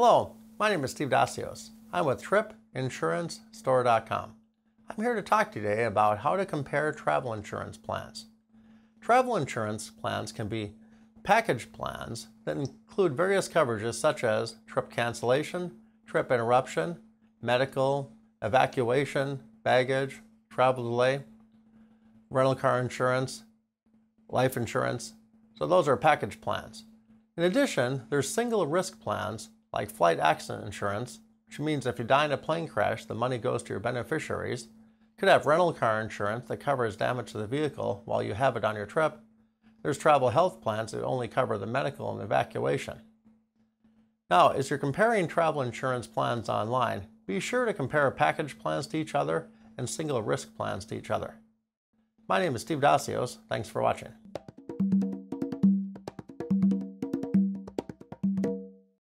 Hello, my name is Steve Dasseos. I'm with TripInsuranceStore.com. I'm here to talk today about how to compare travel insurance plans. Travel insurance plans can be package plans that include various coverages such as trip cancellation, trip interruption, medical, evacuation, baggage, travel delay, rental car insurance, life insurance. So those are package plans. In addition, there's single risk plans like flight accident insurance, which means if you die in a plane crash, the money goes to your beneficiaries. Could have rental car insurance that covers damage to the vehicle while you have it on your trip. There's travel health plans that only cover the medical and evacuation. Now, as you're comparing travel insurance plans online, be sure to compare package plans to each other and single risk plans to each other. My name is Steve Dasseos. Thanks for watching.